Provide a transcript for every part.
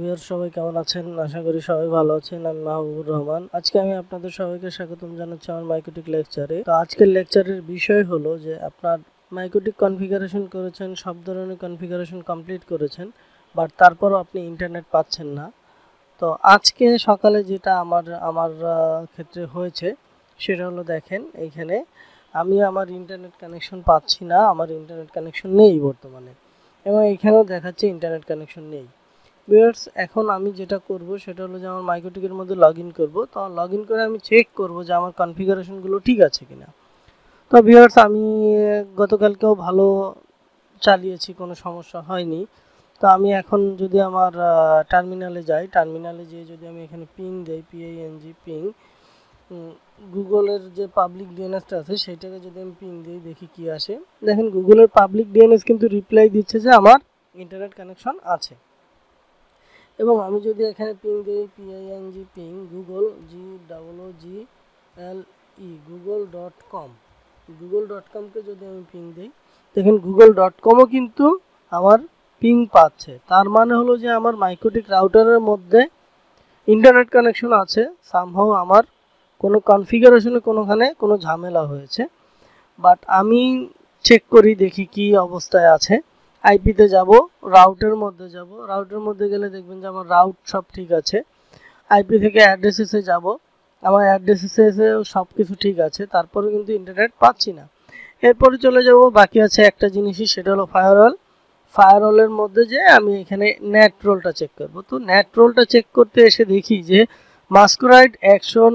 Viewer সবাই কেমন আছেন? আশা করি সবাই ভালো আছেন। আমি মাহবুবুর রহমান। আজকে আমি আপনাদের সবাইকে স্বাগতম জানাচ্ছি আমার মাইকোটিক লেকচারে তো আজকের লেকচারের বিষয় হলো যে, আপনার মাইকোটিক কনফিগারেশন করেছেন, সব ধরনের কনফিগারেশন কমপ্লিট করেছেন বাট তারপরও আপনি ইন্টারনেট পাচ্ছেন না। তো আজকে সকালে যেটা আমার আমার ক্ষেত্রে হয়েছে, সেটা হলো দেখেন এইখানে আমি আমার ইন্টারনেট কানেকশন পাচ্ছি না, আমার ইন্টারনেট কানেকশন নেই বর্তমানে। এবং এখানেও দেখাচ্ছে ইন্টারনেট কানেকশন নেই। ভিউয়ার্স এখন আমি যেটা করব সেটা হলো যে আমার মাইক্রোটিকের মধ্যে লগ ইন করব। তো লগ ইন করে আমি চেক করব যে আমার কনফিগারেশনগুলো ঠিক আছে কিনা। তো ভিউয়ার্স আমি গতকালকেও ভালো চালিয়েছি, কোনো সমস্যা হয়নি। তো আমি এখন যদি আমার টার্মিনালে যাই টার্মিনালে যেয়ে যদি আমি এখানে পিং দেই পিআইএনজি পিং গুগলের যে পাবলিক ডিএনএসটা আছে, সেটাকে যদি আমি পিং দিই, দেখি কি আসে। দেখেন, গুগলের পাবলিক ডিএনএস কিন্তু রিপ্লাই দিচ্ছে যে আমার ইন্টারনেট কানেকশন আছে। এবং আমি যদি এখানে পিং দিই P I N G ping Google G double G L E Google dot com Google dot কমকে যদি আমি পিং দিই, দেখেন গুগল ডট কমও কিন্তু আমার পিং পাচ্ছে। তার মানে হলো যে আমার মাইক্রোটিক রাউটারের মধ্যে ইন্টারনেট কানেকশন আছে। সামহাও আমার কোনো কনফিগারেশনে কোনোখানে কোনো ঝামেলা হয়েছে। বাট আমি চেক করি, দেখি কি অবস্থায় আছে। আইপিতে যাব রাউটের মধ্যে যাব। রাউটের মধ্যে গেলে দেখবেন যে আমার রাউট সব ঠিক আছে। আইপি থেকে অ্যাড্রেসেসে যাব। আমার অ্যাড্রেসেসে সব কিছু ঠিক আছে। তারপরে কিন্তু ইন্টারনেট পাচ্ছি না। এরপরে চলে যাব, বাকি আছে একটা জিনিসই, সেটা হলো ফায়ারওয়াল ফায়ারওয়ালের মধ্যে যে আমি এখানে নেট রোলটা চেক করব। তো নেট রোলটা চেক করতে এসে দেখি যে masquerade action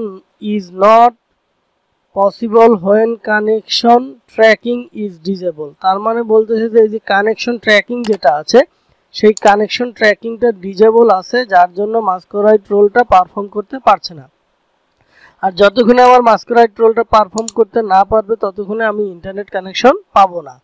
is not possible when connection tracking is disable তার মানে বলতেছে যে এই যে কানেকশন ট্র্যাকিং যেটা আছে, সেই কানেকশন ট্র্যাকিংটা ডিজেবল আছে, যার জন্য মাস্কুরাইড রোলটা পারফর্ম করতে পারছে না। আর যতক্ষণে আমার মাস্কুরাইড রোলটা পারফর্ম করতে না পারবে, ততক্ষণে আমি ইন্টারনেট কানেকশন পাবো না।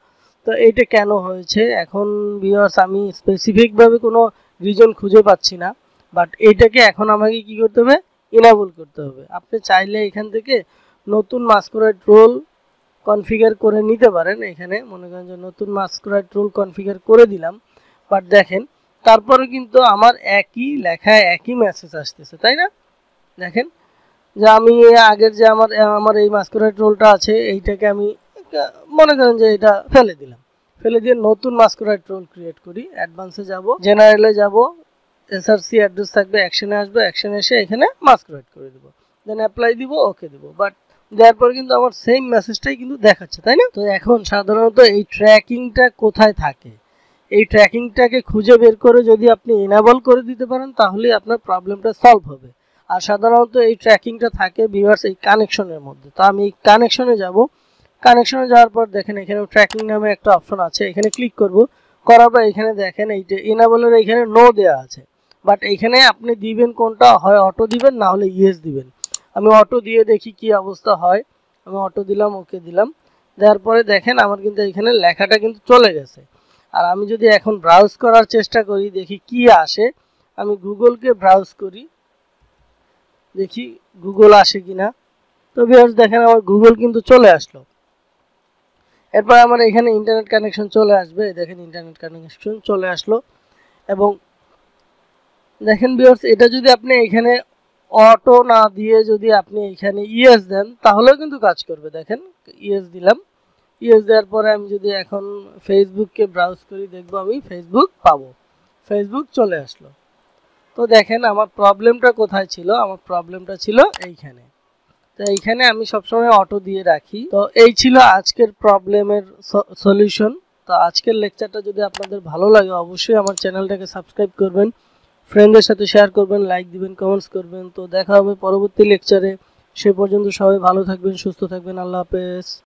তো এইটা কেন হয়েছে? এখন ভিউয়ার্স আমি স্পেসিফিকভাবে কোনো রিজন খুঁজে পাচ্ছি না বাট এইটাকে এখন আমাকে কি করতে হবে? ইনাবল করতে হবে। আপনি চাইলে এখান থেকে নতুন মাস্কুরাইড রোল কনফিগার করে নিতে পারেন এখানে। মনে করেন যে নতুন মাস্কুরাইড রোল কনফিগার করে দিলাম। বাট দেখেন, তারপরে কিন্তু আমার একই লেখায় একই মেসেজ আসতেছে, তাই না? দেখেন, যে আমি আগের যে আমার আমার এই মাস্কুরাইড রোলটা আছে, এইটাকে আমি মনে করেন যে এটা ফেলে দিলাম। ফেলে দিয়ে নতুন মাস্কুরাইড রোল ক্রিয়েট করি। অ্যাডভান্সে যাব জেনারেলে যাব এসআরসি অ্যাড্রেস থাকবে অ্যাকশনে আসবে অ্যাকশনে এসে এখানে মাস্কুরাইড করে দিব। দেন অ্যাপ্লাই দিব ওকে দিব। বাট দেওয়ার কিন্তু আমার সেম মেসেজটাই কিন্তু দেখাচ্ছে, তাই না? তো এখন সাধারণত এই ট্র্যাকিংটা কোথায় থাকে? এই ট্র্যাকিংটাকে খুঁজে বের করে যদি আপনি এনাবল করে দিতে পারেন, তাহলে আপনার প্রবলেমটা সলভ হবে। আর সাধারণত এই ট্র্যাকিংটা থাকে ভিউয়ার্স এই কানেকশনের মধ্যে। তো আমি এই কানেকশনে যাব। কানেকশনে যাওয়ার পর দেখেন এখানে ট্র্যাকিং নামে একটা অপশন আছে, এখানে ক্লিক করব। করার পর এখানে দেখেন এই যে এনাবলের এখানে নো দেওয়া আছে। বাট এখানে আপনি দিবেন কোনটা, হয় অটো দিবেন, না হলে ইয়েস দিবেন। আমি অটো দিয়ে দেখি কি অবস্থা হয়। আমি অটো দিলাম ওকে দিলাম। দেওয়ার পরে দেখেন আমার কিন্তু এখানে লেখাটা কিন্তু চলে গেছে। আর আমি যদি এখন ব্রাউজ করার চেষ্টা করি, দেখি কি আসে, আমি গুগলকে ব্রাউজ করি। দেখি গুগল আসে কিনা। তো ভিউয়ার্স দেখেন আমার গুগল কিন্তু চলে আসলো। এরপর আমার এখানে ইন্টারনেট কানেকশন চলে আসবে। দেখেন ইন্টারনেট কানেকশন চলে আসলো। এবং দেখেন ভিউয়ার্স এটা যদি আপনি এখানে অটো না দিয়ে যদি আপনি এখানে ইএস দেন, তাহলেও কিন্তু কাজ করবে। দেখেন ইএস দিলাম। ইএস দেওয়ার পরে আমি যদি এখন ফেসবুককে ব্রাউজ করি, দেখব আমি ফেসবুক পাবো। ফেসবুক চলে আসলো। তো দেখেন, আমার প্রবলেমটা কোথায় ছিল? আমার প্রবলেমটা ছিল এইখানে। তো এইখানে আমি সবসময় অটো দিয়ে রাখি। তো এই ছিল আজকের প্রবলেমের সলিউশন তো আজকের লেকচারটা যদি আপনাদের ভালো লাগে, অবশ্যই আমার চ্যানেলটাকে সাবস্ক্রাইব করবেন। ফ্রেন্ডদের সাথে শেয়ার করবেন লাইক দিবেন কমেন্টস করবেন। তো দেখা হবে পরবর্তী লেকচারে সে পর্যন্ত সবাই ভালো থাকবেন, সুস্থ থাকবেন। আল্লাহ হাফেজ।